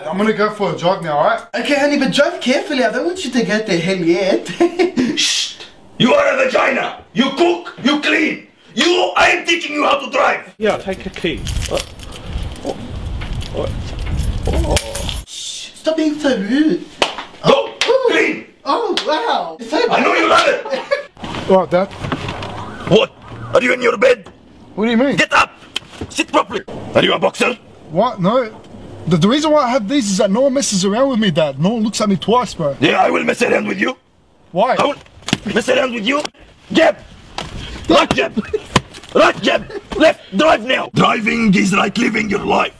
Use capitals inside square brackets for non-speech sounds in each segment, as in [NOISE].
I'm gonna go for a jog now, alright? Okay, honey, but drive carefully. I don't want you to get the hell yet. [LAUGHS] Shh. You are a vagina. You cook. You clean. You. I am teaching you how to drive. Yeah, take a key. Oh. Oh. Oh. Shh, Stop being so rude. Go. Clean. Oh, oh, wow. It's so I know you love it. [LAUGHS] Alright, Dad. What? Are you in your bed? What do you mean? Get up. Sit properly. Are you a boxer? What? No. The, the reason why I have these is that no one messes around with me, Dad. No one looks at me twice, bro. Yeah, I will mess around with you. Why? I will mess around with you. Jab. Right jab. Right jab. Left. Drive now. Driving is like living your life.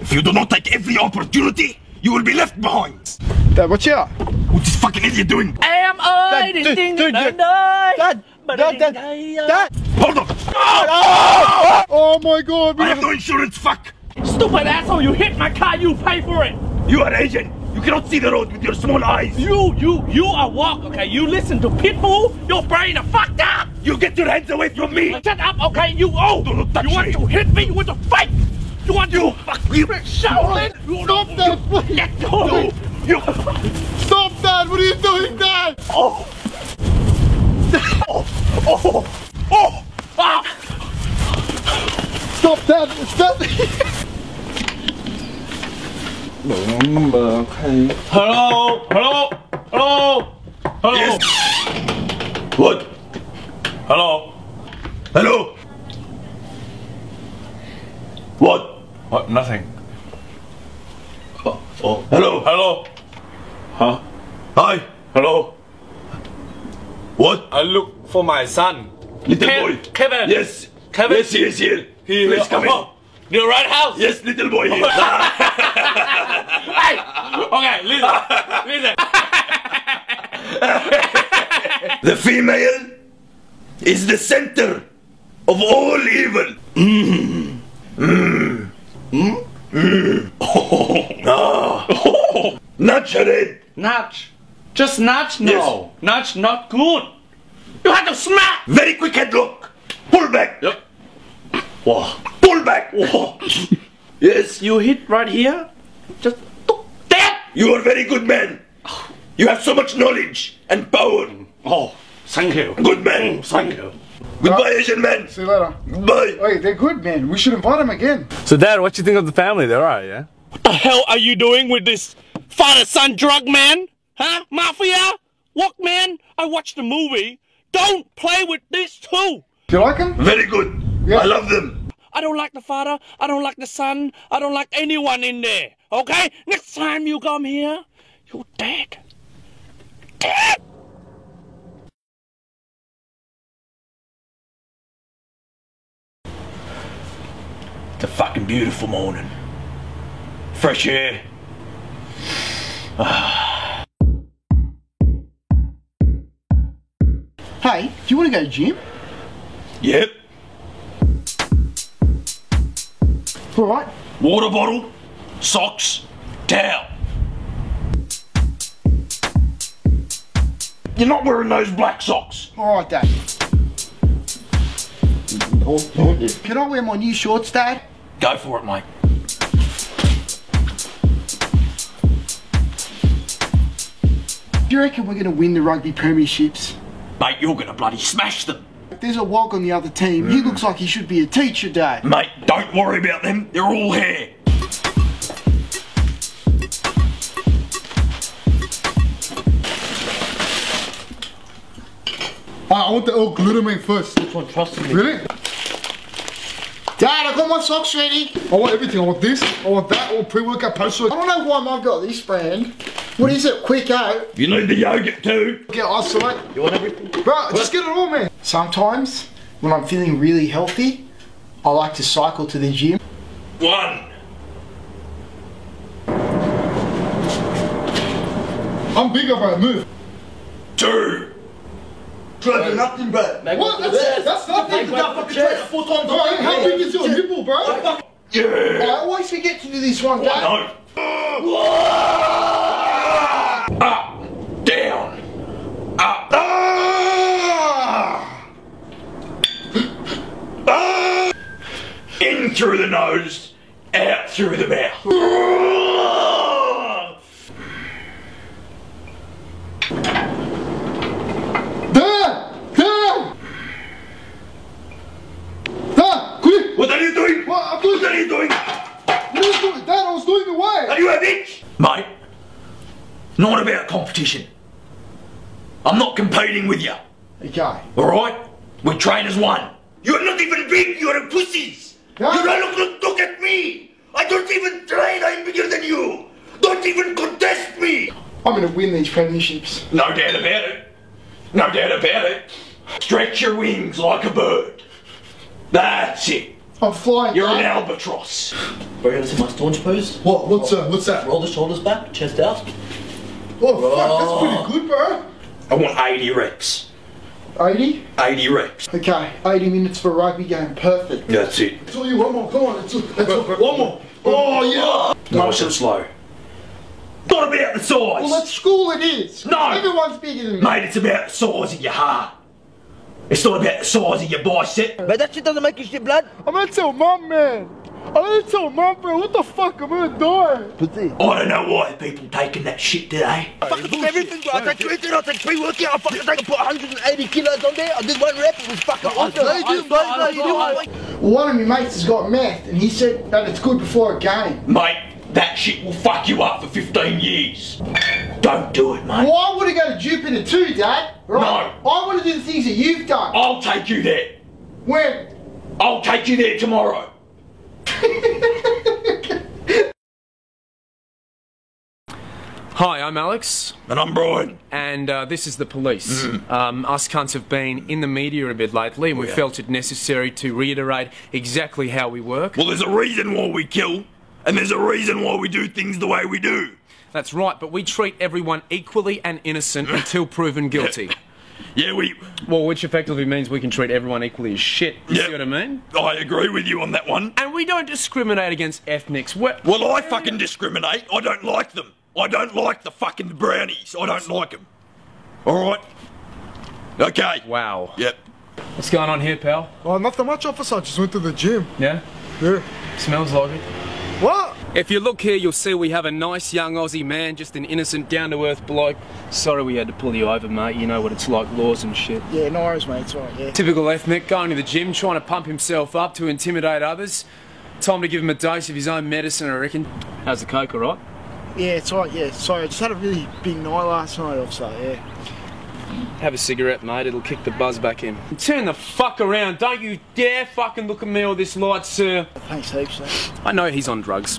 If you do not take every opportunity, you will be left behind. Dad, watch out. What's this fucking idiot doing? Am I dude, dude, dude. Dad, Dad, Dad, Dad, Dad. Hold on. Oh my god, I have no insurance. Fuck. Stupid asshole, you hit my car, you pay for it! You are Asian. You cannot see the road with your small eyes. You, you, you are walk, okay? You listen to Pitbull, your brain are fucked up! You get your hands away from me. Shut up, okay? You, oh! Do not touch you want me. to hit me? You want to fight? You want to fuck You. Shaolin? You Stop that, please. Let go! You. Stop, that, What are you doing, Dad? Oh. Oh. Oh. Ah! Stop, Dad. Stop. Hello? Hello? Hello? Hello? Yes. What? Hello? Hello. What? What? Nothing. Oh. oh. Hello. Hello? Huh? Hi. Hello? What? I look for my son. Little Kev- boy. Kevin. Yes. Kevin. Yes, he is here. He- Please come in. Oh, The right house? Yes, little boy here. [LAUGHS] Hey! Okay, listen. listen. [LAUGHS] the female is the center of all evil. Mm. Mm. Mm. Mm. Oh. Ah. Nudge her head. Nudge. Just nudge? No. Yes. Nudge not good. You have to smack. Very quick headlock. Pull back. Yep. Whoa. Pull back. Whoa. [LAUGHS] yes. You hit right here. Just that. You are very good man. You have so much knowledge and power. Oh, thank you. Good man. Oh, thank you. Goodbye, Asian man. See you later. Goodbye. Hey, they're good, man. We should invite them again. So, Dad, what you think of the family? They're alright, yeah? What the hell are you doing with this father-son drug man? Huh? Mafia? Look, man, I watched the movie. Don't play with this too. Do you like them? Very good. Yeah. I love them. I don't like the father. I don't like the son. I don't like anyone in there. Okay? Next time you come here, you're dead. Dead! It's a fucking beautiful morning. Fresh air. Hey, do you want to go to gym? Yep. All right. Water bottle, socks, towel. You're not wearing those black socks. All right, Dad. Can I wear my new shorts, Dad? Go for it, mate. Do you reckon we're going to win the rugby premierships? Mate, you're gonna bloody smash them. If there's a wog on the other team, he looks like he should be a teacher, Dad. Mate, don't worry about them. They're all here. Ah, I want the old glutamine first. This one, Trust me. Really? Dad, I got my socks ready. I want everything. I want this. I want that. I want pre-workout, post-workout. I don't know why I've got this brand. What is it? Quick out. You need the yogurt too. Get isolate. You want everything? Bro, just get it all, man. Sometimes, when I'm feeling really healthy, I like to cycle to the gym. One. I'm bigger, bro. Move. Two. Trevor, nothing, bro. What? That's it. That's nothing. four times Bro, how big is your nipple, bro? Yeah. I always forget to do this one, Dad. No. Up. through the nose, out through the mouth. Dad! Dad! Dad, quick! What are you doing? What, What are you doing? What are you doing? Dad, I was doing the way! Are you a bitch? Mate, not about competition. I'm not competing with you. Okay. Alright? We train as one. You're not even big, you're a pussies! Yeah. You don't look, look, look at me. I don't even train, I'm bigger than you. Don't even contest me. I'm gonna win these premierships. No doubt about it. No doubt about it. Stretch your wings like a bird. That's it. I'm flying. You're an albatross. Bro, you wanna see my staunch pose? What? What's that? What's that? Roll the shoulders back, chest out. Oh fuck, that's pretty good, bro. I want 80 reps. 80? 80 reps. Okay, 80 minutes for a rugby game. Perfect. That's it. It's all you. One more. Come on. It's all, it's all, one more. Oh yeah. Nice and slow. Not about the size. Well, at school it is. No. Everyone's bigger than me. Mate, it's about the size of your heart. It's not about the size of your bicep. But that shit doesn't make you shit blood. I'm gonna tell mum, man. I'm gonna tell mum, bro. What the fuck? I'm gonna die. Pussy. I don't know why people taking that shit today. Fucking do everything, bro. I take creatine, I take pre-workout, I fucking take and put 180 kilos on there. I did one rep, it was fucking awesome. I- I- Bro, bro, you do I- one- one of my mates has got meth, and he said that it's good before a game. Mate, that shit will fuck you up for 15 years. Don't do it, mate. Well, I want to go to Jupiter too, Dad. Right? No. I want to do the things that you've done. I'll take you there. When? I'll take you there tomorrow. Hi, I'm Alex, And I'm Brian. and uh, this is the police. Um, us cunts have been in the media a bit lately, and we yeah. felt it necessary to reiterate exactly how we work. Well, there's a reason why we kill, and there's a reason why we do things the way we do. That's right, but we treat everyone equally and innocent until proven guilty. [LAUGHS] Yeah, we. Well, which effectively means we can treat everyone equally as shit. You Yeah. see what I mean? I agree with you on that one. And we don't discriminate against ethnics. We're, Well, I fucking discriminate. I don't like them. I don't like the fucking brownies. I don't like them. Alright? Okay. wow. Yep. What's going on here, pal? Oh, nothing much, officer. I just went to the gym. Yeah? Yeah. Smells like it. What? If you look here, you'll see we have a nice young Aussie man, just an innocent, down to earth bloke. Sorry we had to pull you over, mate. You know what it's like, laws and shit. Yeah, no worries, mate. It's alright, yeah. Typical ethnic, going to the gym, trying to pump himself up to intimidate others. Time to give him a dose of his own medicine, I reckon. How's the coke, alright? Yeah, it's alright, yeah. Sorry, I just had a really big night last night, officer, yeah. Have a cigarette, mate. It'll kick the buzz back in. Turn the fuck around. Don't you dare fucking look at me with this light, sir. Thanks heaps, mate. I know he's on drugs,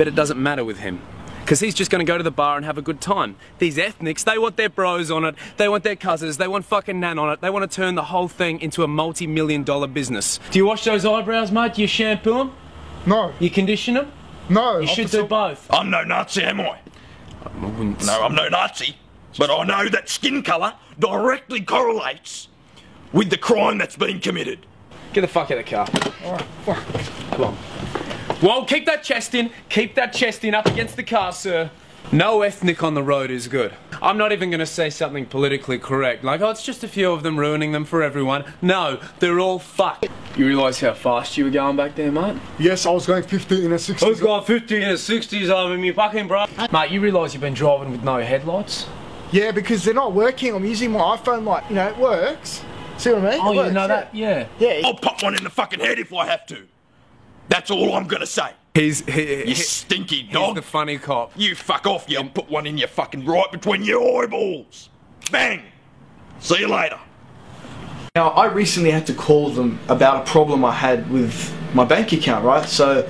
but it doesn't matter with him. Because he's just going to go to the bar and have a good time. These ethnics, they want their bros on it, they want their cousins, they want fucking nan on it, they want to turn the whole thing into a multi million dollar business. Do you wash those eyebrows, mate? Do you shampoo them? No. You condition them? No. You should do both. I'm no Nazi, am I? I wouldn't No, I'm no Nazi. But I know that skin colour directly correlates with the crime that's been committed. Get the fuck out of the car. Alright, fuck. Come on. Whoa, keep that chest in. Keep that chest in up against the car, sir. No ethnic on the road is good. I'm not even going to say something politically correct, like, oh, it's just a few of them ruining them for everyone. No, they're all fucked. You realise how fast you were going back there, mate? Yes, I was going 15 in a 60. I was going 50 in the 60s over me fucking bro. Mate, you realise you've been driving with no headlights? Yeah, because they're not working. I'm using my iPhone, like, you know, it works. See what I mean? Oh, It you works, know yeah. that? Yeah. Yeah, I'll pop one in the fucking head if I have to. That's all I'm gonna say. He's, he, You he- stinky he's dog. the funny cop. You fuck off, you. I'll put one in your fucking right between your eyeballs. Bang. See you later. Now, I recently had to call them about a problem I had with my bank account, right? So,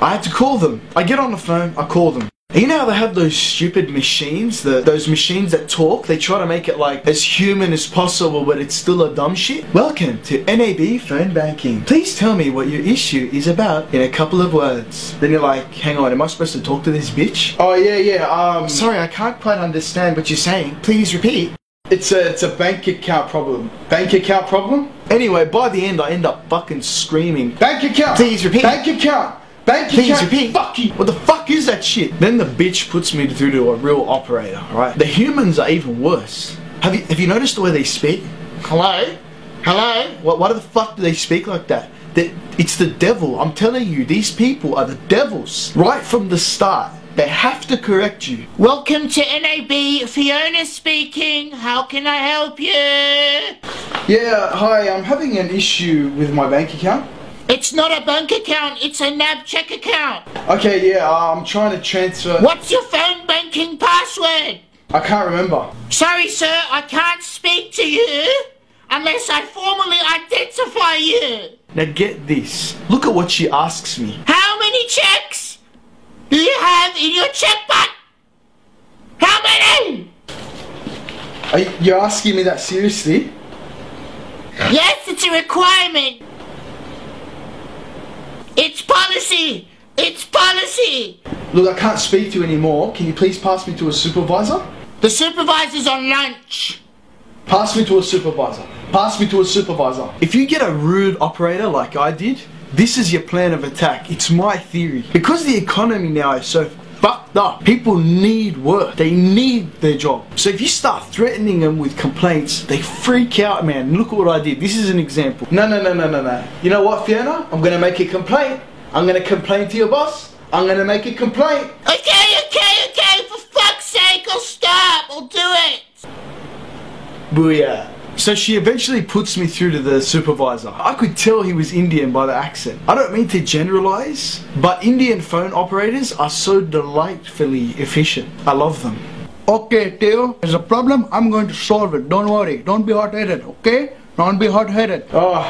I had to call them. I get on the phone, I call them. You know how they have those stupid machines, the, those machines that talk? They try to make it like as human as possible, but it's still a dumb shit. Welcome to NAB Phone Banking. Please tell me what your issue is about in a couple of words. Then you're like, hang on, am I supposed to talk to this bitch? Oh yeah, yeah. Um, sorry, I can't quite understand what you're saying. Please repeat. It's a it's a bank account problem. Bank account problem? Anyway, by the end I end up fucking screaming. Bank account! Please repeat. Bank account! Bank Please account! repeat. Fuck you! What the fuck is that shit? Then the bitch puts me through to a real operator, right? The humans are even worse. Have you have you noticed the way they speak? Hello? Hello? What why the fuck do they speak like that? They, it's the devil. I'm telling you, these people are the devils. Right from the start. They have to correct you. Welcome to NAB. Fiona speaking. How can I help you? Yeah, hi, I'm having an issue with my bank account. It's not a bank account, it's a NAB check account. Okay, yeah, uh, I'm trying to transfer. What's your phone banking password? I can't remember. Sorry, sir, I can't speak to you unless I formally identify you. Now get this. Look at what she asks me. How many checks do you have in your checkbook? How many? Are you you're asking me that seriously? Yes, it's a requirement. It's policy. It's policy. Look, I can't speak to you anymore. Can you please pass me to a supervisor? The supervisor's on lunch. Pass me to a supervisor. Pass me to a supervisor. If you get a rude operator like I did, this is your plan of attack. It's my theory. Because the economy now is so fucked up, people need work. They need their job. So if you start threatening them with complaints, they freak out, man. Look at what I did. This is an example. No, no, no, no, no, no. You know what, Fiona? I'm gonna make a complaint. I'm gonna complain to your boss. I'm gonna make a complaint. Okay, okay, okay. For fuck's sake, I'll stop. I'll do it. Booyah. So she eventually puts me through to the supervisor. I could tell he was Indian by the accent. I don't mean to generalize, but Indian phone operators are so delightfully efficient. I love them. Okay, Theo, there's a problem. I'm going to solve it. Don't worry. Don't be hot-headed, okay? Don't be hot-headed. Oh,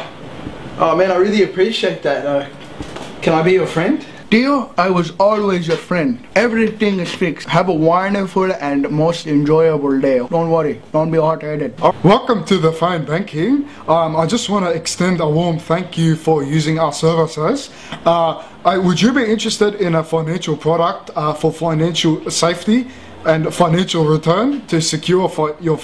oh man, I really appreciate that. Uh, can I be your friend? Theo, I was always your friend. Everything is fixed. Have a wonderful and most enjoyable day. Don't worry. Don't be hot-headed. Welcome to the phone banking. Um, I just want to extend a warm thank you for using our services. Uh, I, would you be interested in a financial product uh, for financial safety and financial return to secure for your